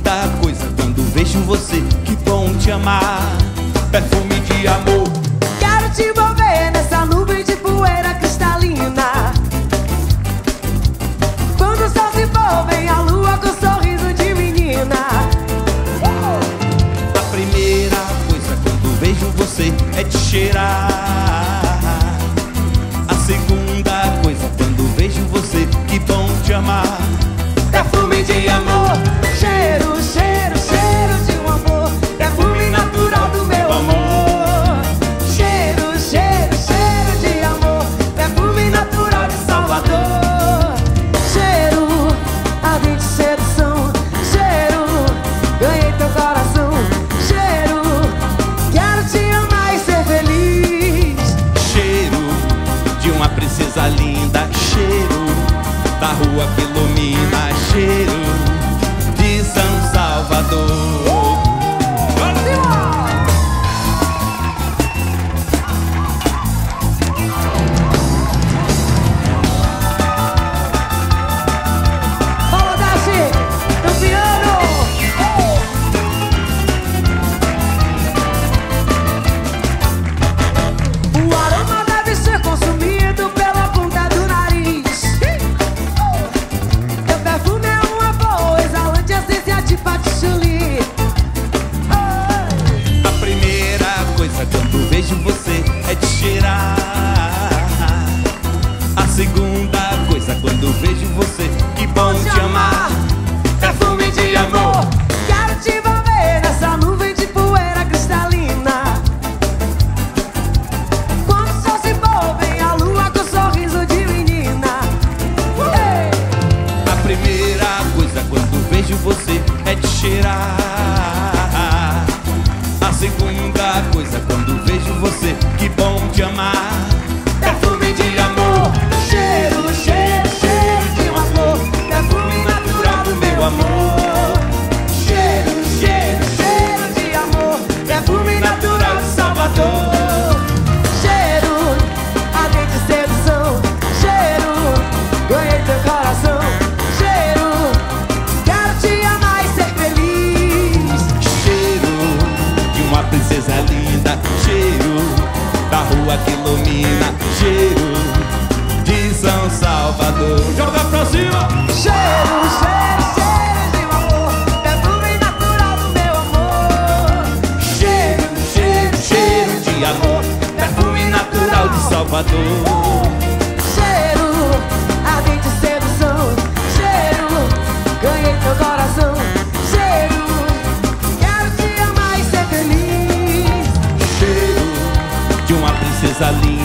segunda coisa quando vejo você, que bom te amar. Perfume de amor. Quero te envolver nessa nuvem de poeira cristalina. Quando o sol se for, vem a lua com sorriso de menina. A primeira coisa quando vejo você é te cheirar. A segunda coisa quando vejo você, que bom te amar. Perfume de amor. Da rua que ilumina, cheiro de São Salvador. Vejo você é te cheirar. A segunda coisa quando vejo você, que bom te amar. Perfume de amor. Quero te envolver nessa nuvem de poeira cristalina. Quando o sol se vem a lua com sorriso de menina. Ei! A primeira coisa quando vejo você é te cheirar. Rua que ilumina, cheiro de São Salvador. Joga pra cima! Cheiro, cheiro princesa linda,